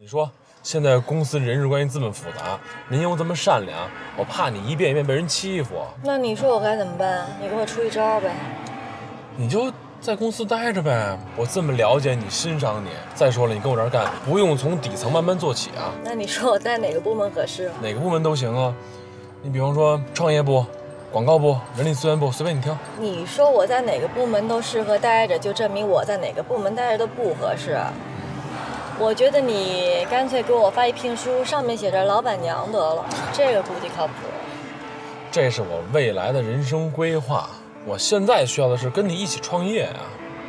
你说现在公司人事关系这么复杂，您又这么善良，我怕你一遍一遍被人欺负。那你说我该怎么办？你给我出一招呗。你就在公司待着呗，我这么了解你，欣赏你。再说了，你跟我这儿干，不用从底层慢慢做起啊。那你说我在哪个部门合适？哪个部门都行啊。你比方说创业部、广告部、人力资源部，随便你挑。你说我在哪个部门都适合待着，就证明我在哪个部门待着都不合适。我觉得你干脆给我发一聘书，上面写着老板娘得了，这个估计靠谱。这是我未来的人生规划，我现在需要的是跟你一起创业啊。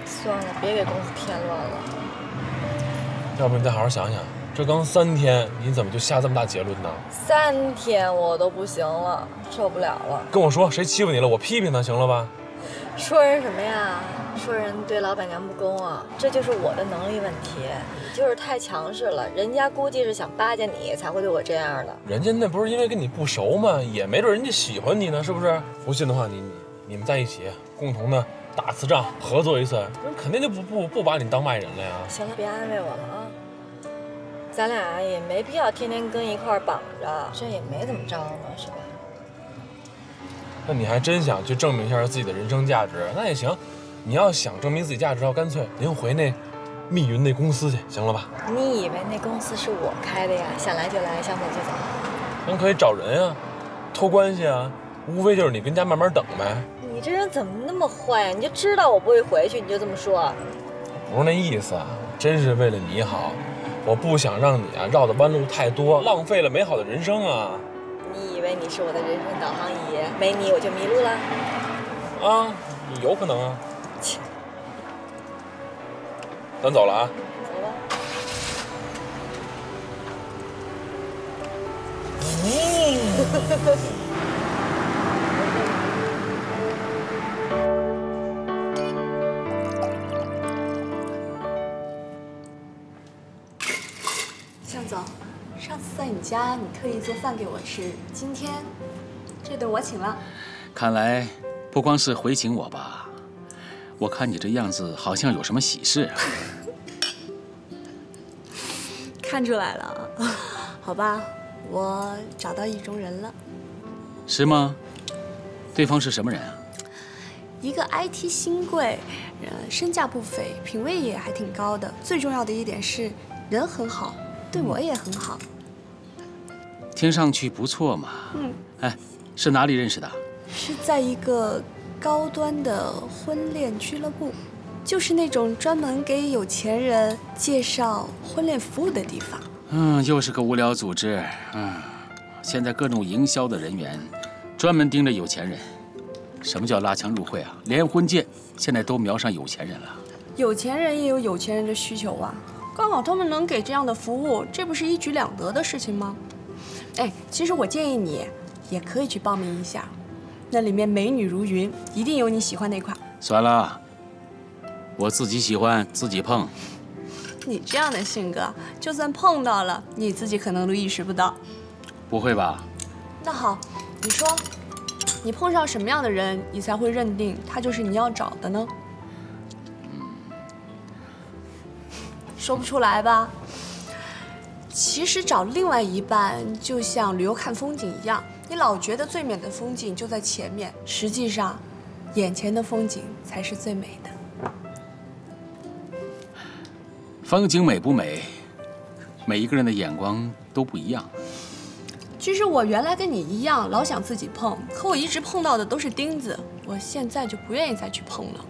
算了，别给公司添乱了。要不你再好好想想，这刚三天，你怎么就下这么大结论呢？三天我都不行了，受不了了。跟我说谁欺负你了，我批评他，行了吧？说人什么呀？说人对老板娘不公啊？这就是我的能力问题，你就是太强势了。人家估计是想巴结你，才会对我这样的。人家那不是因为跟你不熟吗？也没准人家喜欢你呢，是不是？不信的话，你你你们在一起共同的打次仗，合作一次，人肯定就不不不把你当外人了呀。行了，别安慰我了啊！咱俩也没必要天天跟一块绑着，这也没怎么着呢，是吧？那你还真想去证明一下自己的人生价值？那也行。你要想证明自己价值，要干脆您回那密云那公司去，行了吧？你以为那公司是我开的呀？想来就来，想走就走。咱可以找人啊，托关系啊，无非就是你跟家慢慢等呗。你这人怎么那么坏呀？你就知道我不会回去，你就这么说？不是那意思啊，真是为了你好，我不想让你啊绕的弯路太多，浪费了美好的人生啊。你以为你是我的人生导航仪？没你我就迷路了？啊，有可能啊。切咱走了啊！走吧。向家你特意做饭给我吃，今天这顿我请了。看来不光是回请我吧。我看你这样子，好像有什么喜事啊！看出来了，好吧，我找到意中人了。是吗？对方是什么人啊？一个 IT 新贵，呃，身价不菲，品味也还挺高的。最重要的一点是，人很好，对我也很好。听上去不错嘛。嗯。哎，是哪里认识的？是在一个。高端的婚恋俱乐部，就是那种专门给有钱人介绍婚恋服务的地方。嗯，又是个无聊组织。嗯，现在各种营销的人员，专门盯着有钱人。什么叫拉枪入会啊？连婚戒现在都瞄上有钱人了。有钱人也有有钱人的需求啊，刚好他们能给这样的服务，这不是一举两得的事情吗？哎，其实我建议你也可以去报名一下。那里面美女如云，一定有你喜欢那款。算了，我自己喜欢自己碰。你这样的性格，就算碰到了，你自己可能都意识不到。不会吧？那好，你说，你碰上什么样的人，你才会认定他就是你要找的呢？说不出来吧？其实找另外一半，就像旅游看风景一样。你老觉得最美的风景就在前面，实际上，眼前的风景才是最美的。风景美不美，每一个人的眼光都不一样。其实我原来跟你一样，老想自己碰，可我一直碰到的都是钉子。我现在就不愿意再去碰了，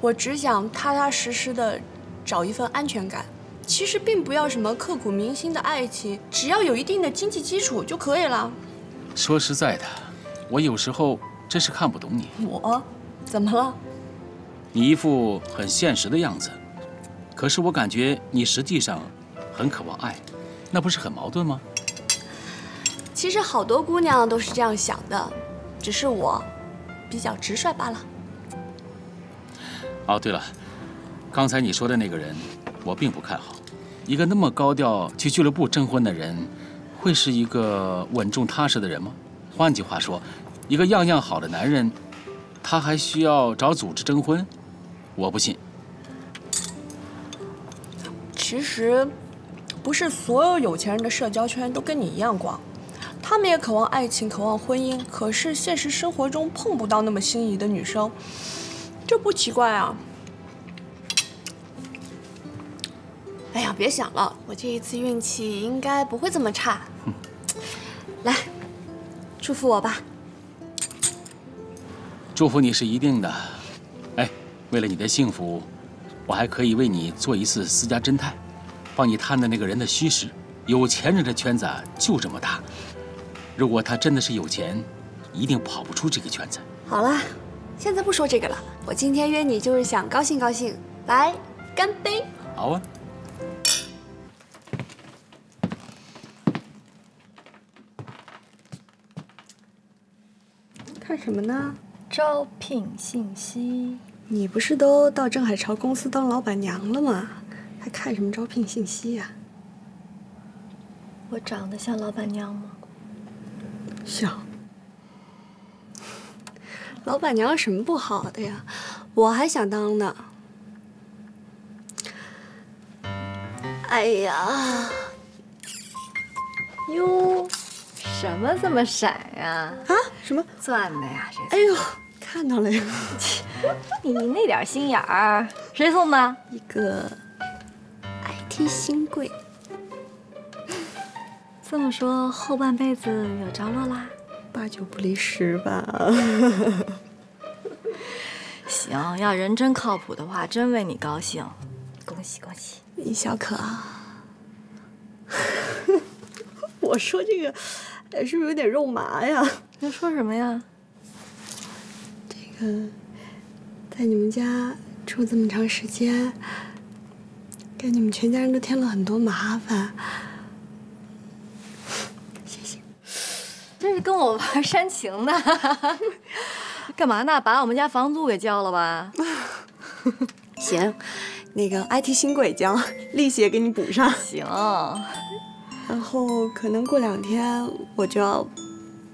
我只想踏踏实实的找一份安全感。其实并不要什么刻骨铭心的爱情，只要有一定的经济基础就可以了。说实在的，我有时候真是看不懂你。我，怎么了？你一副很现实的样子，可是我感觉你实际上很渴望爱，那不是很矛盾吗？其实好多姑娘都是这样想的，只是我比较直率罢了。哦，对了，刚才你说的那个人，我并不看好。一个那么高调去俱乐部征婚的人。会是一个稳重踏实的人吗？换句话说，一个样样好的男人，他还需要找组织征婚？我不信。其实，不是所有有钱人的社交圈都跟你一样广，他们也渴望爱情，渴望婚姻，可是现实生活中碰不到那么心仪的女生，这不奇怪啊。哎呀，别想了，我这一次运气应该不会这么差。来，祝福我吧。祝福你是一定的。哎，为了你的幸福，我还可以为你做一次私家侦探，帮你探探那个人的虚实。有钱人的圈子就这么大，如果他真的是有钱，一定跑不出这个圈子。好了，现在不说这个了。我今天约你就是想高兴高兴，来，干杯！好啊。看什么呢？招聘信息。你不是都到郑海潮公司当老板娘了吗？还看什么招聘信息呀？我长得像老板娘吗？像。老板娘有什么不好的呀？我还想当呢。哎呀，哟，什么这么闪呀？啊？什么？钻的呀？这。哎呦，看到了呀。你那点心眼儿，谁送的？一个 IT 新贵。这么说，后半辈子有着落啦？八九不离十吧。行，要人真靠谱的话，真为你高兴，恭喜恭喜！李小可，我说这个是不是有点肉麻呀？你说什么呀？这个在你们家住这么长时间，给你们全家人都添了很多麻烦。谢谢这是跟我玩煽情呢？干嘛呢？把我们家房租给交了吧？行，那个 IT 新贵交，利息也给你补上。行。然后可能过两天我就要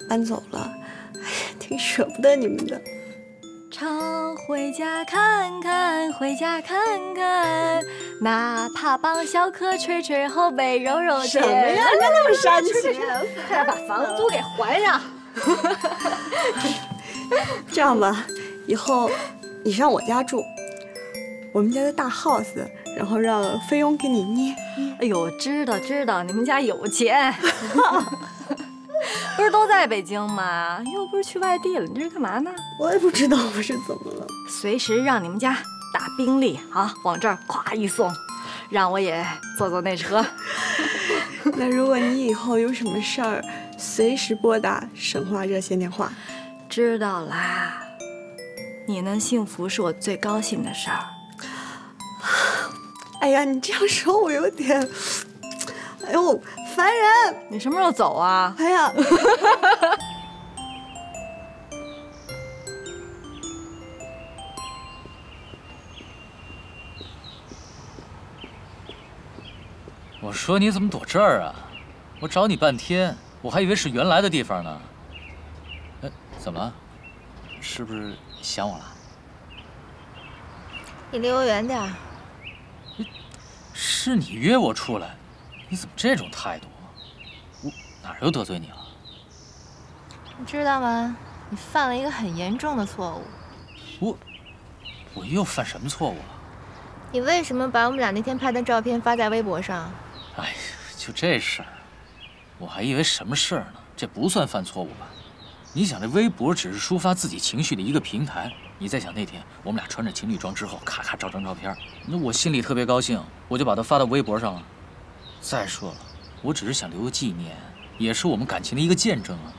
搬走了，哎呀，挺舍不得你们的。常回家看看，回家看看，哪怕帮小可吹吹后背，揉揉肩。什么呀？人家那么煽情，快把房租给还上。这样吧，以后你上我家住，我们家的大 house，然后让菲佣给你捏。哎呦，知道知道，你们家有钱。不是都在北京吗？又不是去外地了，你这是干嘛呢？我也不知道我是怎么了。随时让你们家打宾利啊，往这儿咵一送，让我也坐坐那车。那如果你以后有什么事儿，随时拨打神话热线电话。知道啦，你能幸福是我最高兴的事儿。哎呀，你这样说我有点，哎呦。烦人！你什么时候走啊？哎呀！我说你怎么躲这儿啊？我找你半天，我还以为是原来的地方呢。哎，怎么？是不是想我了？你离我远点。是你约我出来。你怎么这种态度？我哪又得罪你了？你知道吗？你犯了一个很严重的错误。我我又犯什么错误了？你为什么把我们俩那天拍的照片发在微博上？哎呀，就这事儿，我还以为什么事儿呢？这不算犯错误吧？你想，这微博只是抒发自己情绪的一个平台。你再想那天我们俩穿着情侣装之后，咔咔照张照片，那我心里特别高兴，我就把它发到微博上了。再说了，我只是想留个纪念，也是我们感情的一个见证啊。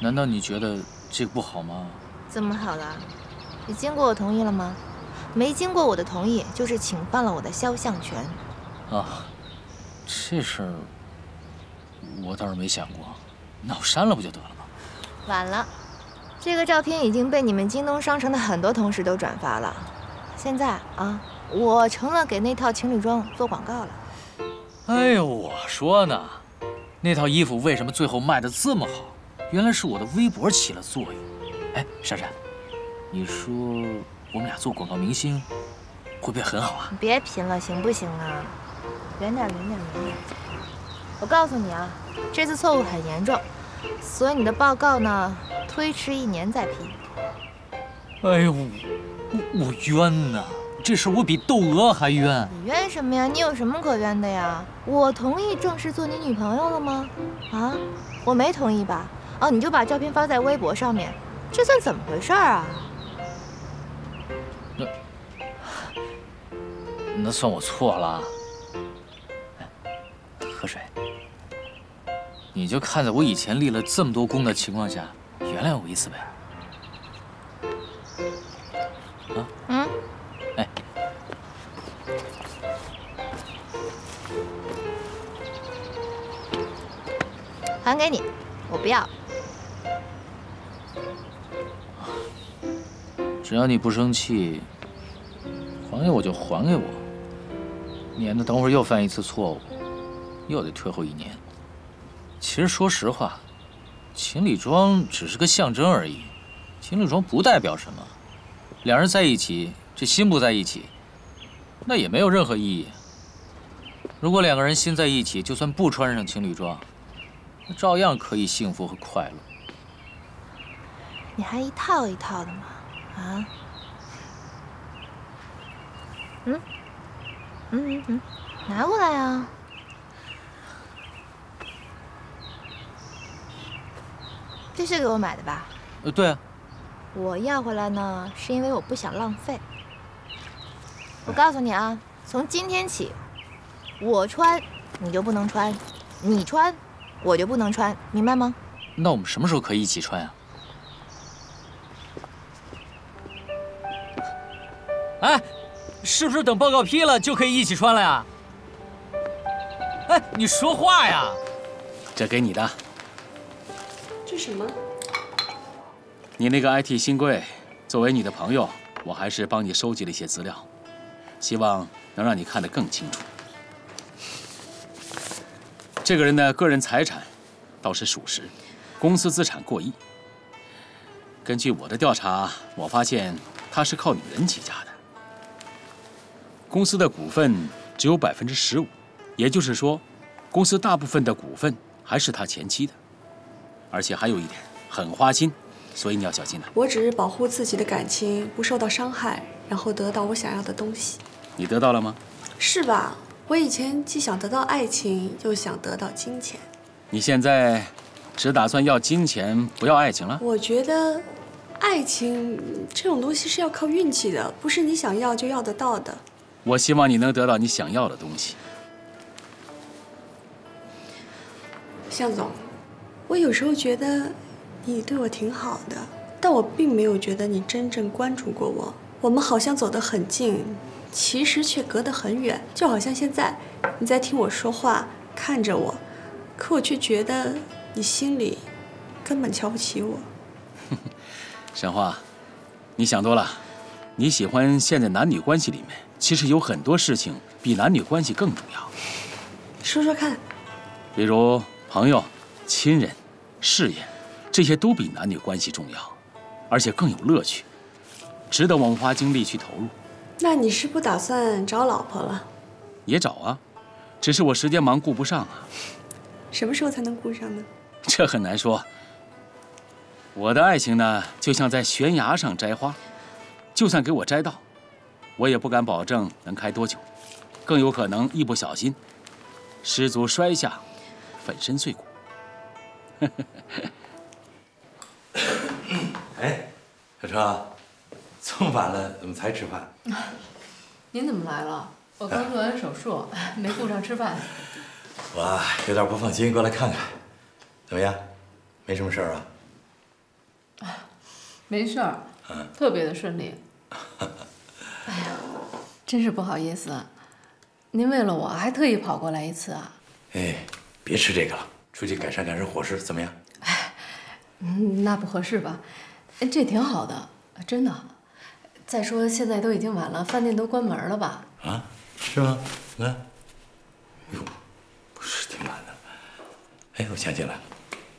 难道你觉得这个不好吗？怎么好了？你经过我同意了吗？没经过我的同意，就是侵犯了我的肖像权。啊，这事儿我倒是没想过，那我删了不就得了吗？晚了，这个照片已经被你们京东商城的很多同事都转发了。现在啊，我成了给那套情侣装做广告了。哎呦，我说呢，那套衣服为什么最后卖的这么好？原来是我的微博起了作用。哎，珊珊，你说我们俩做广告明星，会不会很好啊？你别贫了，行不行啊？远点，远点，远点。我告诉你啊，这次错误很严重，所以你的报告呢，推迟一年再批。哎呦，我我冤呐！这事我比窦娥还冤。你冤什么呀？你有什么可冤的呀？我同意正式做你女朋友了吗？啊，我没同意吧？哦，你就把照片发在微博上面，这算怎么回事啊？那算我错了。喝水。你就看在我以前立了这么多功的情况下，原谅我一次呗。啊？嗯。哎。还给你，我不要。只要你不生气，还给我就还给我，免得等会儿又犯一次错误，又得退后一年。其实说实话，情侣装只是个象征而已，情侣装不代表什么。两人在一起，这心不在一起，那也没有任何意义。如果两个人心在一起，就算不穿上情侣装，那照样可以幸福和快乐。你还一套一套的吗？啊？嗯？嗯嗯嗯，拿过来呀。这是给我买的吧？呃，对啊。我要回来呢，是因为我不想浪费。我告诉你啊，从今天起，我穿你就不能穿，你穿我就不能穿，明白吗？那我们什么时候可以一起穿呀？哎，是不是等报告批了就可以一起穿了呀？哎，你说话呀！这给你的。这什么？你那个 IT 新贵，作为你的朋友，我还是帮你收集了一些资料，希望能让你看得更清楚。这个人的个人财产倒是属实，公司资产过亿。根据我的调查，我发现他是靠女人起家的。公司的股份只有百分之十五，也就是说，公司大部分的股份还是他前妻的。而且还有一点，很花心，所以你要小心了。我只是保护自己的感情不受到伤害，然后得到我想要的东西。你得到了吗？是吧？我以前既想得到爱情，又想得到金钱。你现在只打算要金钱，不要爱情了？我觉得，爱情这种东西是要靠运气的，不是你想要就要得到的。我希望你能得到你想要的东西，向总。我有时候觉得你对我挺好的，但我并没有觉得你真正关注过我。我们好像走得很近，其实却隔得很远。就好像现在你在听我说话，看着我，可我却觉得你心里根本瞧不起我。沈华，你想多了。你喜欢现在男女关系里面，其实有很多事情比男女关系更重要。说说看，比如朋友、亲人。事业，这些都比男女关系重要，而且更有乐趣，值得我们花精力去投入。那你是不打算找老婆了？也找啊，只是我时间忙顾不上啊。什么时候才能顾上呢？这很难说。我的爱情呢，就像在悬崖上摘花，就算给我摘到，我也不敢保证能开多久，更有可能一不小心失足摔下，粉身碎骨。哎，小车，这么晚了怎么才吃饭？您怎么来了？我刚做完手术，没顾上吃饭。我有点不放心，过来看看。怎么样？没什么事儿啊？没事儿，特别的顺利。哎呀，真是不好意思，您为了我还特意跑过来一次啊？哎，别吃这个了。出去改善改善伙食怎么样？哎，那不合适吧？哎，这挺好的，真的。再说现在都已经晚了，饭店都关门了吧？啊，是吗？看，哟，不是挺晚的。哎，我想起来了，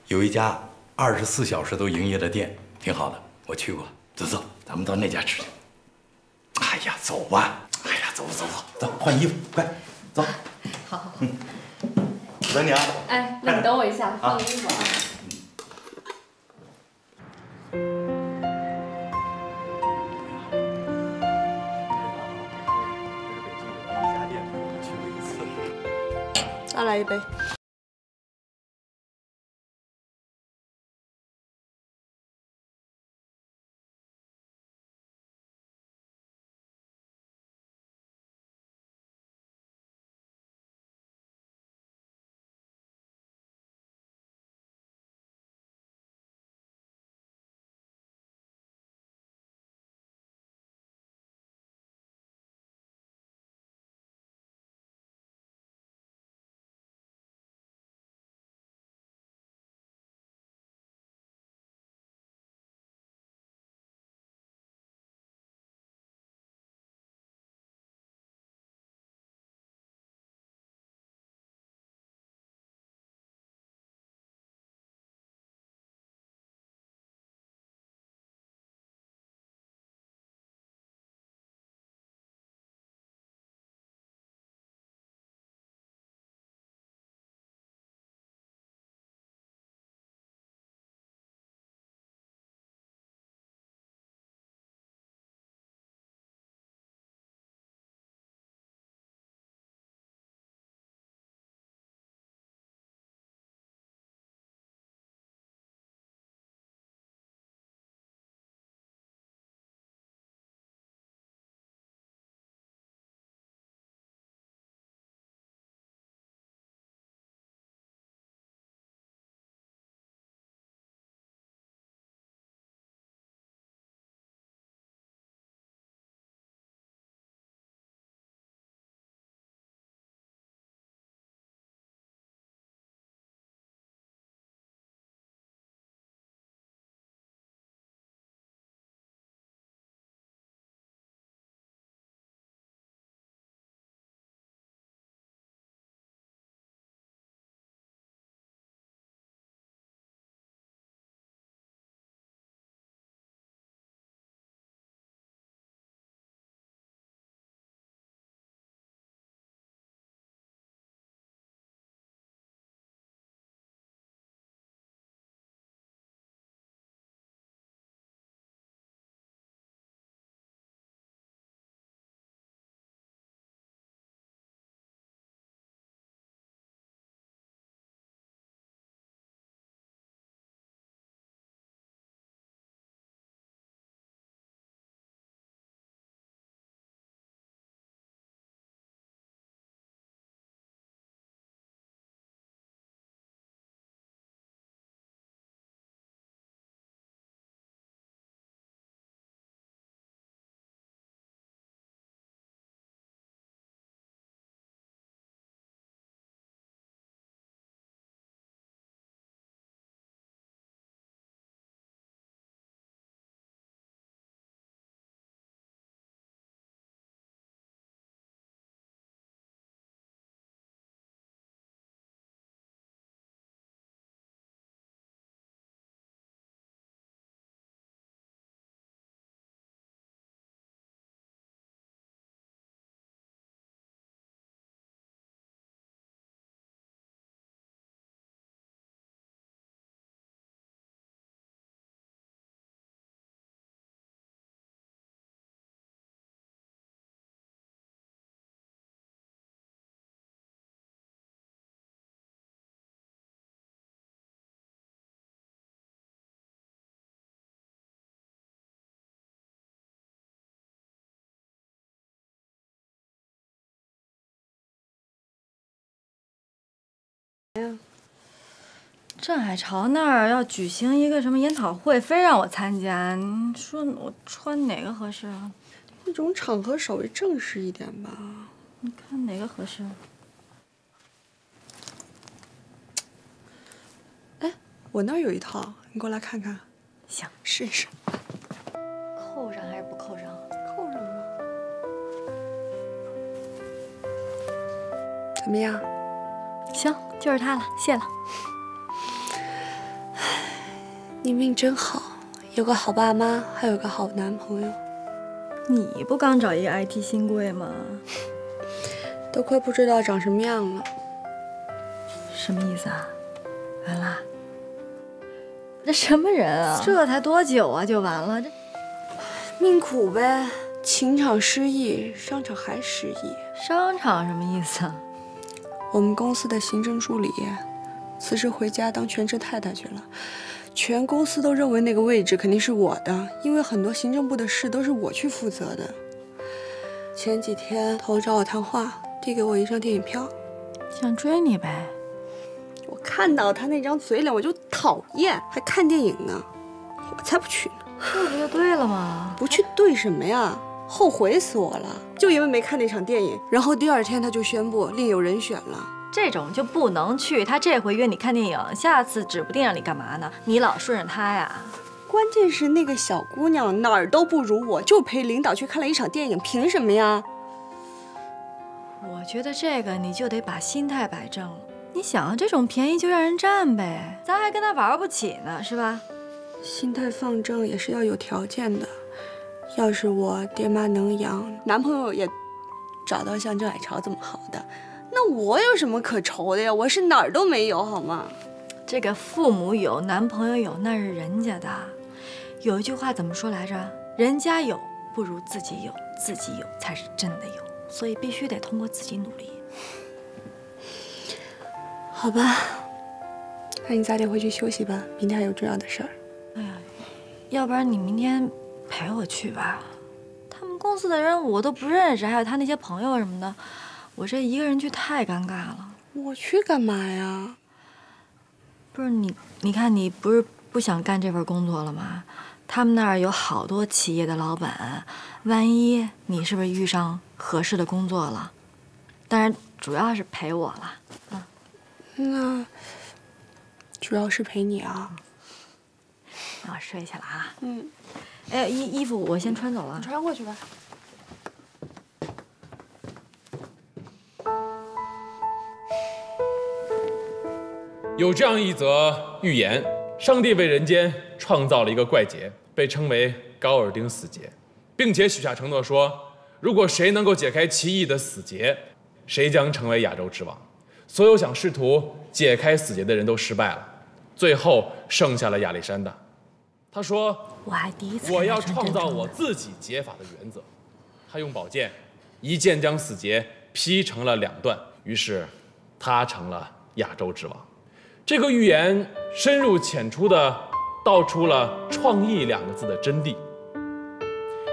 有一家二十四小时都营业的店，挺好的，我去过。走走，咱们到那家吃去。哎呀，走吧。哎呀，走走走走，换衣服，快走。好 好好。我等你啊。哎，那你等我一下，放个衣服啊。再来一杯。镇海潮那儿要举行一个什么研讨会，非让我参加。你说我穿哪个合适啊？那种场合稍微正式一点吧。你看哪个合适？哎，我那儿有一套，你过来看看。行，试一试。扣上还是不扣上？扣上吧。怎么样？行，就是他了，谢了。你命真好，有个好爸妈，还有个好男朋友。你不刚找一个 IT 新贵吗？都快不知道长什么样了。什么意思啊？完了？这什么人啊？这才多久啊，就完了？这命苦呗。情场失意，商场还失意。商场什么意思啊？我们公司的行政助理辞职回家当全职太太去了，全公司都认为那个位置肯定是我的，因为很多行政部的事都是我去负责的。前几天头找我谈话，递给我一张电影票，想追你呗。我看到他那张嘴脸我就讨厌，还看电影呢，我才不去呢。这不就对了吗？不去对什么呀？后悔死我了！就因为没看那场电影，然后第二天他就宣布另有人选了。这种就不能去。他这回约你看电影，下次指不定让你干嘛呢。你老顺着他呀。关键是那个小姑娘哪儿都不如我，就陪领导去看了一场电影，凭什么呀？我觉得这个你就得把心态摆正了。你想，这种便宜就让人占呗，咱还跟他玩不起呢，是吧？心态放正也是要有条件的。要是我爹妈能养，男朋友也找到像郑海潮这么好的，那我有什么可愁的呀？我是哪儿都没有，好吗？这个父母有，男朋友有，那是人家的。有一句话怎么说来着？人家有不如自己有，自己有才是真的有。所以必须得通过自己努力。好吧，那你早点回去休息吧，明天还有重要的事儿。哎呀，要不然你明天。陪我去吧，他们公司的人我都不认识，还有他那些朋友什么的，我这一个人去太尴尬了。我去干嘛呀？不是你，你看你不是不想干这份工作了吗？他们那儿有好多企业的老板，万一你是不是遇上合适的工作了？当然主要是陪我了。嗯，那主要是陪你啊。那我睡去了啊。嗯。哎，衣衣服我先穿走了，你穿过去吧。有这样一则寓言：上帝为人间创造了一个怪节，被称为高尔丁死结，并且许下承诺说，如果谁能够解开奇异的死结，谁将成为亚洲之王。所有想试图解开死结的人都失败了，最后剩下了亚历山大。他说：“我还第一次我要创造我自己解法的原则。”他用宝剑一剑将死结劈成了两段，于是他成了亚洲之王。这个预言深入浅出的道出了“创意”两个字的真谛。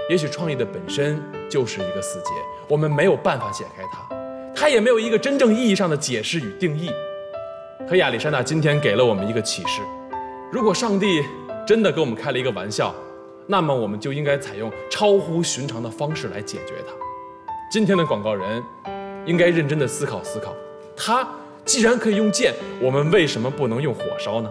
也许创意的本身就是一个死结，我们没有办法解开它，它也没有一个真正意义上的解释与定义。可亚历山大今天给了我们一个启示：如果上帝……真的跟我们开了一个玩笑，那么我们就应该采用超乎寻常的方式来解决它。今天的广告人应该认真的思考思考，他既然可以用剑，我们为什么不能用火烧呢？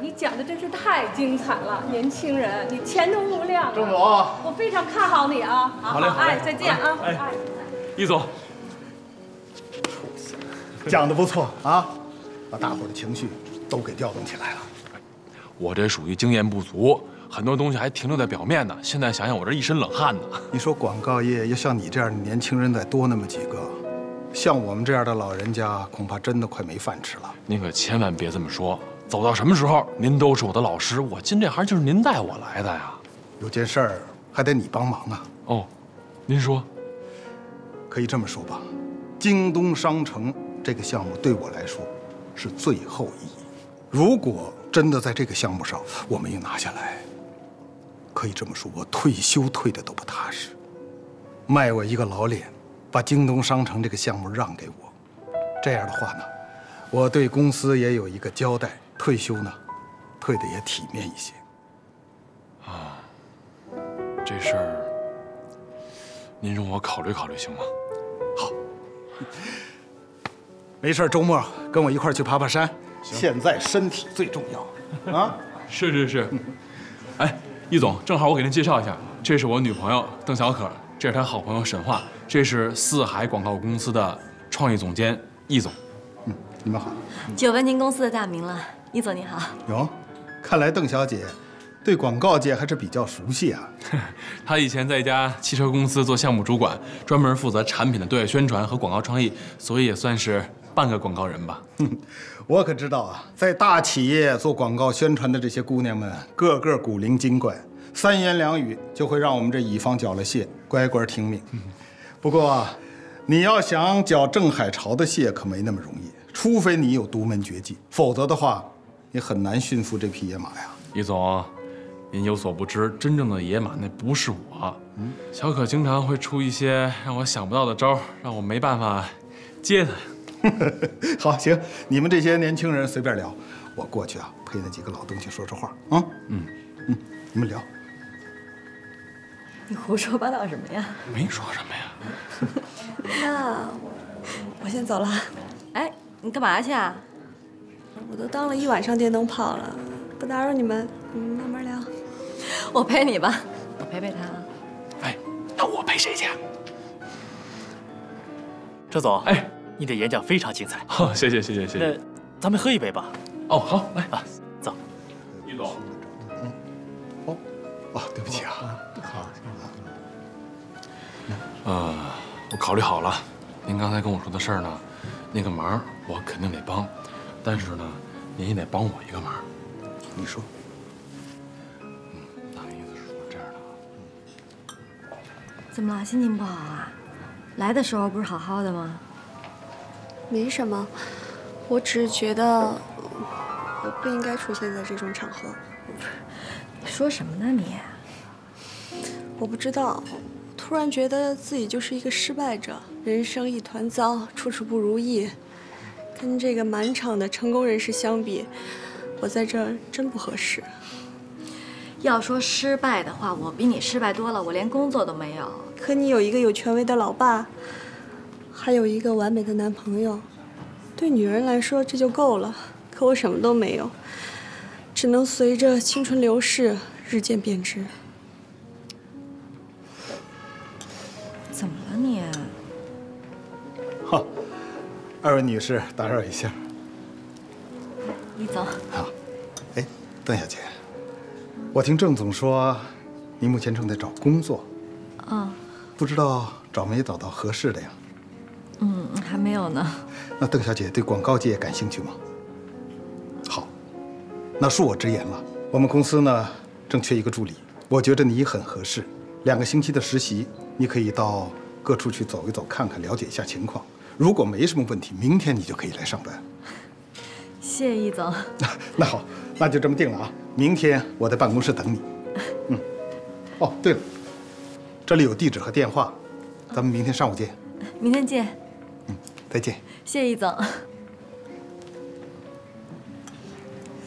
你讲的真是太精彩了，年轻人，你前途无量。郑总，我非常看好你啊！好嘞，哎，再见啊！哎，易总。讲的不错啊，把大伙的情绪都给调动起来了。我这属于经验不足，很多东西还停留在表面呢。现在想想，我这一身冷汗呢。你说广告业要像你这样的年轻人再多那么几个，像我们这样的老人家恐怕真的快没饭吃了。您可千万别这么说，走到什么时候，您都是我的老师。我进这行就是您带我来的呀。有件事儿还得你帮忙啊。哦，您说，可以这么说吧，京东商城。这个项目对我来说是最后意义。如果真的在这个项目上我没有拿下来，可以这么说，我退休退的都不踏实。卖我一个老脸，把京东商城这个项目让给我，这样的话呢，我对公司也有一个交代，退休呢，退的也体面一些。啊，这事儿您容我考虑考虑行吗？好。没事，周末跟我一块去爬爬山。现在身体最重要 啊！是是是。哎，易总，正好我给您介绍一下，这是我女朋友邓小可，这是她好朋友沈化，这是四海广告公司的创意总监易总。嗯，你们好。久闻您公司的大名了，易总你好。哟，看来邓小姐对广告界还是比较熟悉啊。她以前在一家汽车公司做项目主管，专门负责产品的对外宣传和广告创意，所以也算是半个广告人吧。我可知道啊，在大企业做广告宣传的这些姑娘们，个个古灵精怪，三言两语就会让我们这乙方缴了械，乖乖听命。不过啊，你要想缴郑海潮的械，可没那么容易，除非你有独门绝技，否则的话，你很难驯服这匹野马呀。易总，您有所不知，真正的野马那不是我。嗯，小可经常会出一些让我想不到的招，让我没办法接他。好，行，你们这些年轻人随便聊，我过去啊陪那几个老东西说说话啊。嗯嗯，你们聊。你胡说八道什么呀？没说什么呀。那我先走了。哎，你干嘛去啊？我都当了一晚上电灯泡了，不打扰你们，你们慢慢聊。我陪你吧，我陪陪他。哎，那我陪谁去？周总，哎，你的演讲非常精彩。好，谢谢谢谢谢谢。那咱们喝一杯吧。哦，好，来啊，走。易总。嗯。哦，哦，对不起啊。好。呃，我考虑好了，您刚才跟我说的事儿呢，那个忙我肯定得帮，但是呢，您也得帮我一个忙。你说。嗯，大概意思是说这样的。怎么了？心情不好啊？来的时候不是好好的吗？没什么，我只是觉得我不应该出现在这种场合。你说什么呢你？我不知道。突然觉得自己就是一个失败者，人生一团糟，处处不如意。跟这个满场的成功人士相比，我在这儿真不合适。要说失败的话，我比你失败多了，我连工作都没有。可你有一个有权威的老爸，还有一个完美的男朋友，对女人来说这就够了。可我什么都没有，只能随着青春流逝，日渐贬值。怎么了你？哈，二位女士，打扰一下。李总。好。哎，邓小姐，我听郑总说，你目前正在找工作。嗯。不知道找没找到合适的呀？嗯，还没有呢。那邓小姐对广告界感兴趣吗？好，那恕我直言了，我们公司呢正缺一个助理，我觉着你很合适。两个星期的实习。你可以到各处去走一走，看看，了解一下情况。如果没什么问题，明天你就可以来上班。谢谢易总。那好，那就这么定了啊！明天我在办公室等你。嗯。哦，对了，这里有地址和电话，咱们明天上午见。明天见。嗯，再见。谢谢易总。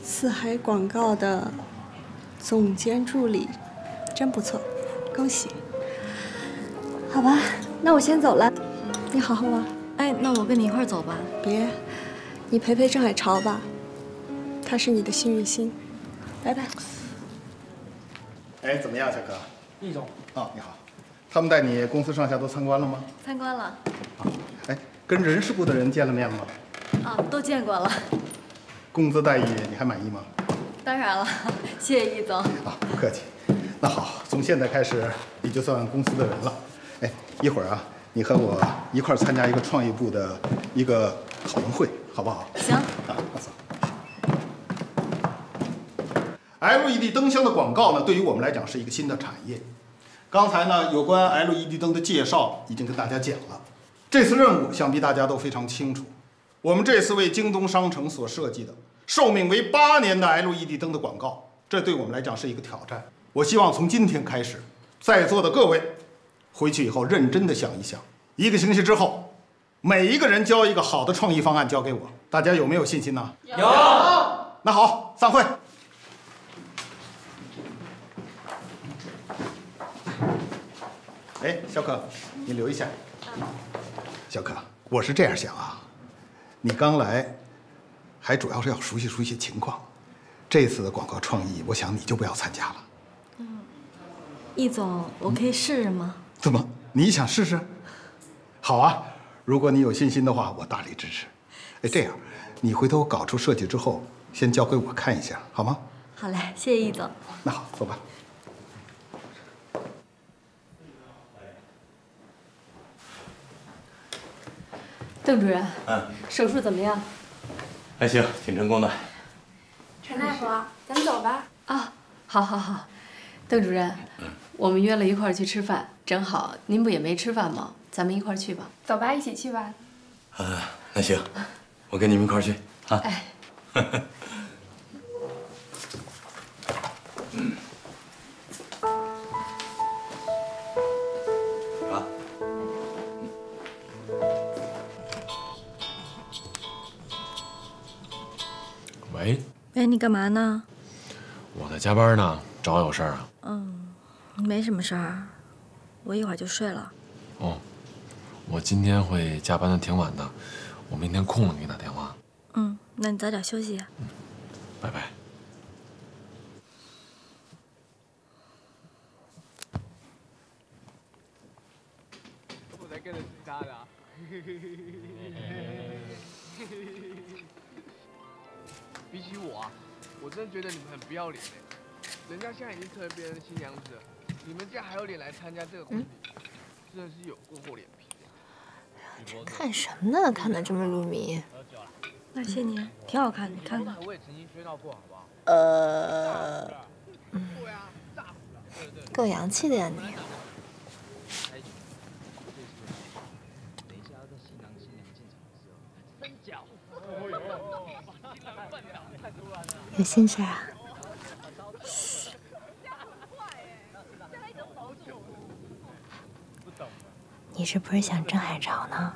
四海广告的总监助理，真不错，恭喜。好吧，那我先走了，你好好玩。哎，那我跟你一块走吧。别，你陪陪郑海潮吧，他是你的幸运星。拜拜。哎，怎么样，小哥？易总。哦，你好。他们带你公司上下都参观了吗？参观了。哎，跟人事部的人见了面了吗？啊，都见过了。工资待遇你还满意吗？当然了，谢谢易总。啊，不客气。那好，从现在开始你就算公司的人了。哎，一会儿啊，你和我一块儿参加一个创意部的一个讨论会，好不好？行。啊，走。LED 灯箱的广告呢，对于我们来讲是一个新的产业。刚才呢，有关 LED 灯的介绍已经跟大家讲了。这次任务想必大家都非常清楚。我们这次为京东商城所设计的寿命为八年的 LED 灯的广告，这对我们来讲是一个挑战。我希望从今天开始，在座的各位。回去以后认真的想一想，一个星期之后，每一个人交一个好的创意方案交给我，大家有没有信心呢？有。那好，散会。哎，小可，你留一下。小可，我是这样想啊，你刚来，还主要是要熟悉熟悉情况。这次的广告创意，我想你就不要参加了。嗯，易总，我可以试试吗？怎么？你想试试？好啊！如果你有信心的话，我大力支持。哎，这样，你回头搞出设计之后，先交给我看一下，好吗？好嘞，谢谢易总。那好，走吧。邓主任，嗯，手术怎么样？还行，挺成功的。陈大夫，咱们走吧。啊，好，好，好。邓主任，嗯我们约了一块儿去吃饭，正好您不也没吃饭吗？咱们一块儿去吧。走吧，一起去吧。啊，那行，我跟你们一块儿去啊。哎，喂，哎，你干嘛呢？我在加班呢，找我有事儿啊？嗯，没什么事儿，我一会儿就睡了。哦，我今天会加班的挺晚的，我明天空了给你打电话。嗯，那你早点休息。嗯拜拜。我在跟着其他的、比起我啊，我真的觉得你们很不要脸哎！人家现在已经成了别人的新娘子了，你们竟然还有脸来参加这个婚礼，真的是有够厚脸皮的。看什么呢？看得这么入迷。那些年，挺好看的，你看看。我也曾经追到过，好不好？呃，够洋气的呀你。有心事啊？你是不是想郑海潮呢？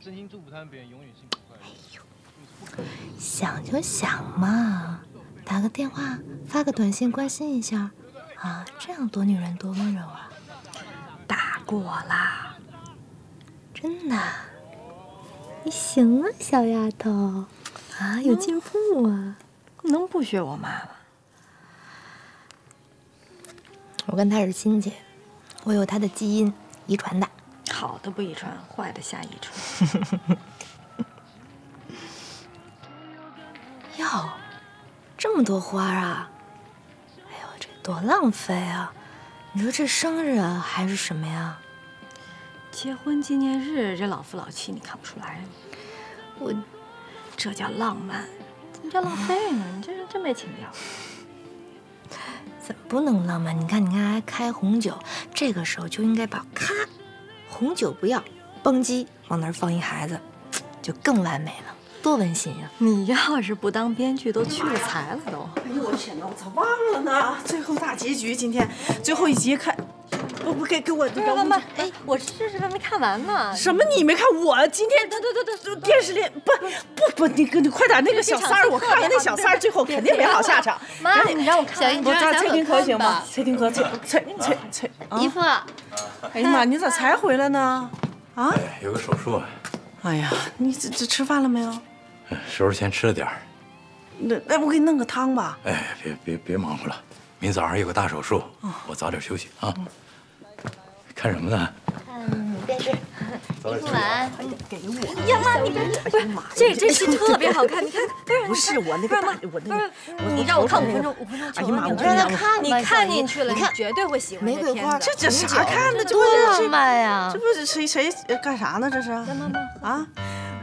真心祝福他们，别人永远幸福快乐。想就想嘛，打个电话，发个短信关心一下，啊，这样多女人多温柔啊！打过啦，真的，你行啊，小丫头，啊，有进步啊！能不学我妈吗？我跟她是亲戚，我有她的基因，遗传的。好的不遗传，坏的瞎遗传。哟，这么多花啊！哎呦，这多浪费啊！你说这生日啊，还是什么呀？结婚纪念日，这老夫老妻，你看不出来？我这叫浪漫，怎么叫浪费呢？你这人真没情调。怎么不能浪漫？你看，你看，还开红酒，这个时候就应该把咔，红酒不要，蹦叽往那儿放一孩子，就更完美了，多温馨呀！你要是不当编剧，都屈了才了都。哎呦我天哪，我咋忘了呢？最后大结局今天最后一集看，不不给给我不是妈妈，哎，我这是还没看完呢。什么你没看？我今天对对对对电视里不不不，你你快点那个小三儿，我看了那小三儿最后肯定没好下场。妈，你让我看。小姨，你我让崔廷科行吗？崔廷科崔崔崔崔姨夫，哎呀妈，你咋才回来呢？啊？哎，有个手术啊。哎呀，你这这吃饭了没有？手术前吃了点儿。那那我给你弄个汤吧。哎，别别别忙活了，明早上有个大手术，我早点休息啊。看什么呢？看电视。早点姨夫晚安。给我。哎呀妈，你别不是这这戏特别好看，你看，不是我那个大，我那个，你让我看五分钟，五分钟。哎呀妈，我让他看你看进去了，你绝对会喜欢。玫瑰花，这这啥看的？这多浪漫呀！这不是谁谁干啥呢？这是。妈妈啊！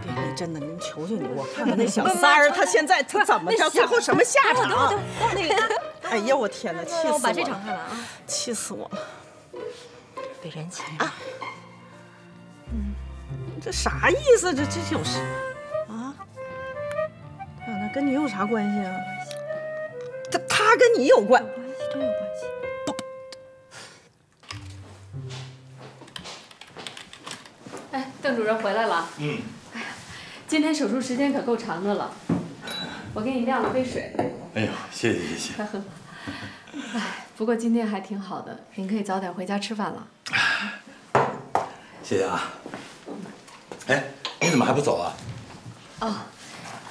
别别，真的，您求求你，我看看那小三儿，他现在他 怎么着？最后什么下场？那个，哎呀，我天哪，气死我！我把这场看完啊！气死我了！被人欺啊！嗯，这啥意思？这这就是啊？那跟你有啥关系啊？他他跟你有关？关系真有关系。哎，邓主任回来了。嗯。哎呀，今天手术时间可够长的了。我给你晾了杯水。哎呦，谢谢谢谢。快喝。哎，不过今天还挺好的，您可以早点回家吃饭了。谢谢啊。哎，你怎么还不走啊？哦，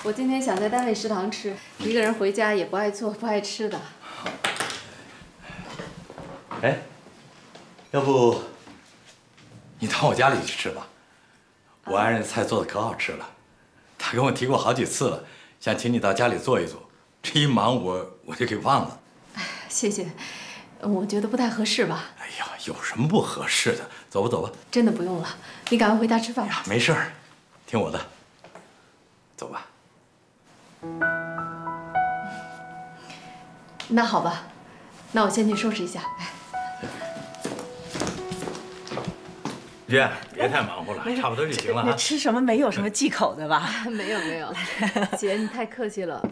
我今天想在单位食堂吃，一个人回家也不爱做不爱吃的。哎，要不你到我家里去吃吧？我爱人的菜做的可好吃了，他跟我提过好几次了，想请你到家里坐一坐。这一忙我我就给忘了。谢谢，我觉得不太合适吧？哎呀，有什么不合适的？走吧走吧，真的不用了，你赶快回家吃饭吧。没事儿，听我的，走吧。那好吧，那我先去收拾一下。哎娟，别太忙活了，差不多就行了你。吃什么没有什么忌口的吧？没有没有，姐你太客气了，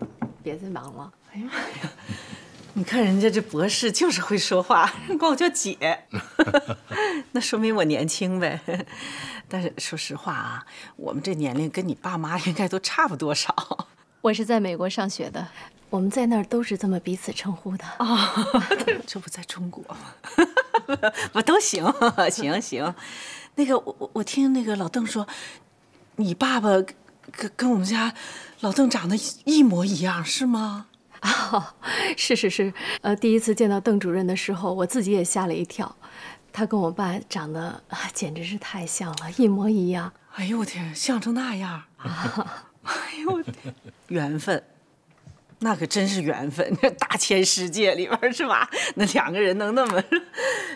别再忙了。哎呀妈呀！你看人家这博士就是会说话，管我叫姐，那说明我年轻呗。但是说实话啊，我们这年龄跟你爸妈应该都差不多少。我是在美国上学的，我们在那儿都是这么彼此称呼的。哦，这不在中国吗？我都行，行行。那个，我我我听那个老邓说，你爸爸跟跟我们家老邓长得一模一样，是吗？哦，是是是，呃，第一次见到邓主任的时候，我自己也吓了一跳，他跟我爸长得啊，简直是太像了，一模一样。哎呦我天，像成那样！啊 哎呦我天，缘分。那可真是缘分，这大千世界里边是吧？那两个人能那么，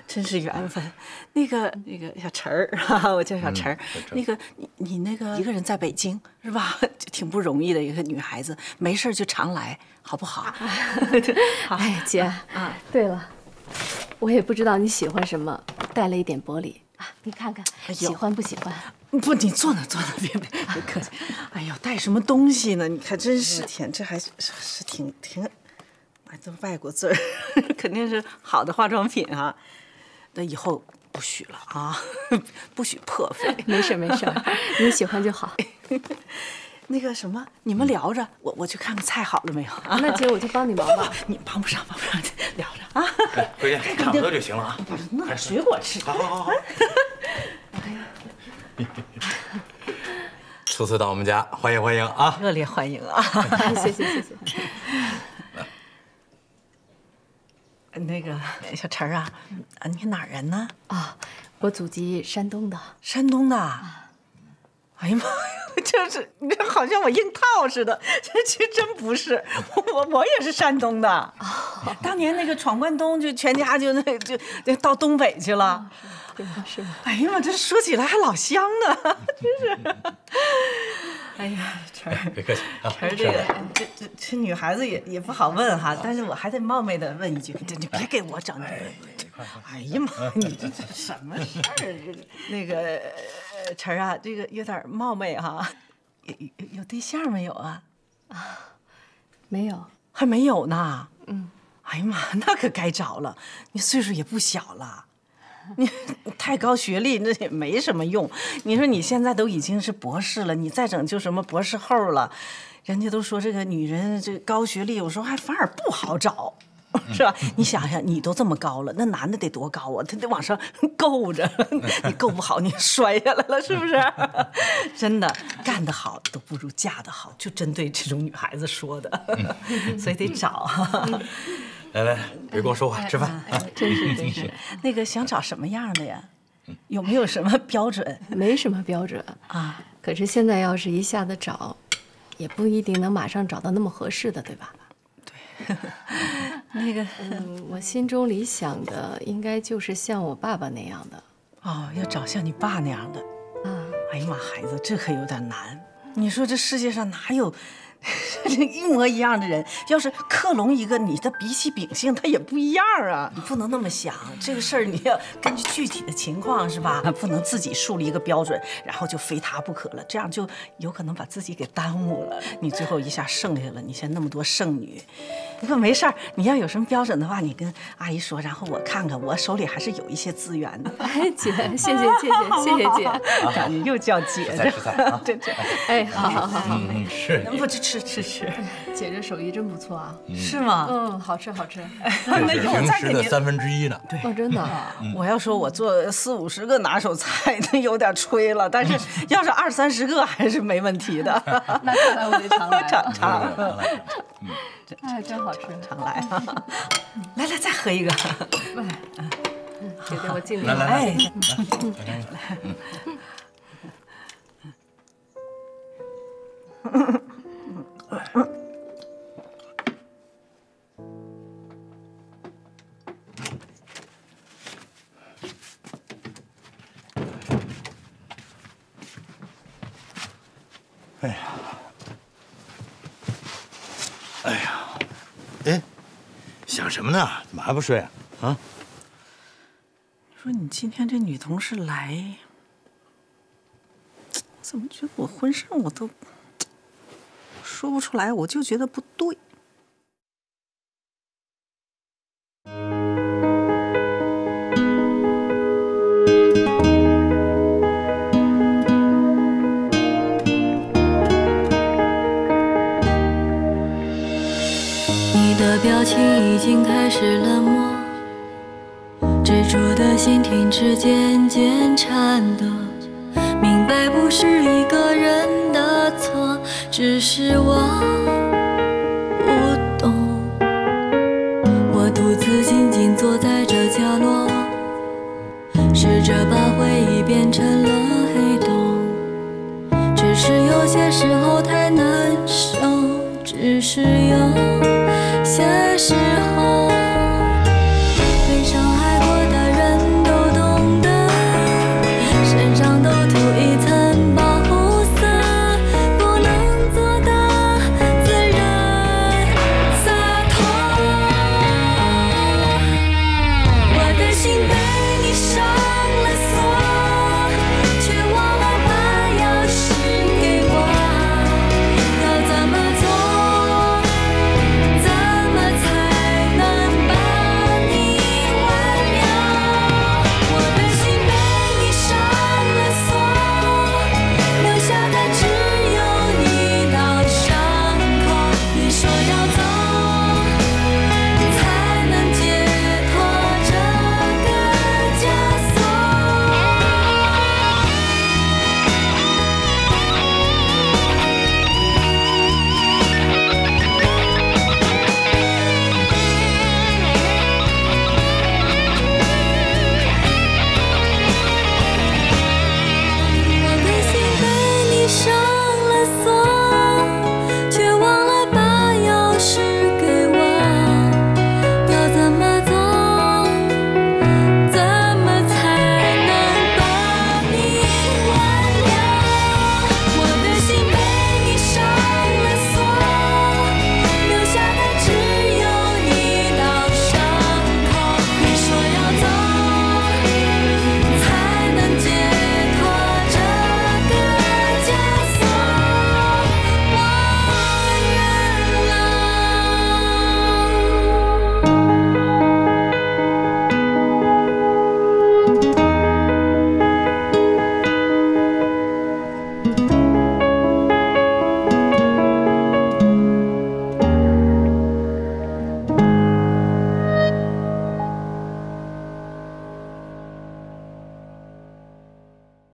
真是缘分。那个那个小陈儿，我叫小陈儿。那个你你那个一个人在北京是吧？挺不容易的一个女孩子，没事就常来，好不 好？哎，姐啊，对了，我也不知道你喜欢什么，带了一点薄礼啊，你看看喜欢不喜欢？不，你坐那坐那，别别别客气。哎呦，带什么东西呢？你看，真是天，这还是是挺挺，哎，都外国字儿，肯定是好的化妆品啊。那以后不许了啊，不许破费。没事没事，你喜欢就好。那个什么，你们聊着，我我去看看菜好了没有啊？那姐我就帮你 忙吧。你帮不上，帮不上，聊着啊。回去差不多就行了啊。弄点水果吃。好好好。哎呀初次到我们家，欢迎欢迎啊！热烈欢迎啊！谢谢谢谢。那个小陈啊，你哪儿人呢？啊，我祖籍山东的。山东的。哎呀妈呀，就是你这好像我硬套似的，这其实真不是，我我也是山东的。当年那个闯关东，就全家就那就就到东北去了。是吗？哎呀妈，这说起来还老乡呢，真是。哎呀，晨儿，别客气。晨儿，这个这这这女孩子也也不好问哈，但是我还得冒昧的问一句，这你别给我整这个。哎呀妈，你这这什么事儿？这 个那个晨儿啊，这个有点冒昧哈，有有有对象没有啊？啊，没有，还没有呢。嗯。哎呀妈，那可该找了，你岁数也不小了。你太高学历那也没什么用。你说你现在都已经是博士了，你再整就什么博士后了，人家都说这个女人这高学历有时候还反而不好找，是吧？你想想，你都这么高了，那男的得多高啊？他得往上 够着，你够不好，你摔下来了，是不是？真的，干得好都不如嫁得好，就针对这种女孩子说的，所以得找。来来，别光说话，吃饭。真是真是，那个想找什么样的呀？有没有什么标准？没什么标准啊。可是现在要是一下子找，也不一定能马上找到那么合适的，对吧？对。那个，嗯，我心中理想的应该就是像我爸爸那样的。哦，要找像你爸那样的。啊。哎呀妈，孩子，这可有点难。你说这世界上哪有？一模一样的人，要是克隆一个，你的脾气秉性他也不一样啊！你不能那么想，这个事儿你要根据具体的情况，是吧？不能自己树立一个标准，然后就非他不可了，这样就有可能把自己给耽误了。你最后一下剩下了，你现在那么多剩女，不过没事儿，你要有什么标准的话，你跟阿姨说，然后我看看，我手里还是有一些资源的。哎，姐，谢谢谢谢谢谢姐，你又叫姐这，这这，哎，好好好好，嗯是，不这吃。吃吃吃，姐这手艺真不错啊！是吗？嗯，好吃好吃。那以后再给你三分之一呢。对，哦，真的。我要说我做四五十个拿手菜，那有点吹了。但是要是二三十个，还是没问题的。那看来我得常来。常常。嗯，哎，真好吃，常来。来来，再喝一个。来，姐姐，我敬你。来来来，哎呀哎呀哎想什么呢？怎么还不睡啊？啊？你说你今天这女同事来怎么觉得我浑身我都说不出来，我就觉得不对。你的表情已经开始冷漠，执着的心停止渐渐颤抖。明白不是一个人，只是我不懂我独自静静坐在这角落试着把回忆变成了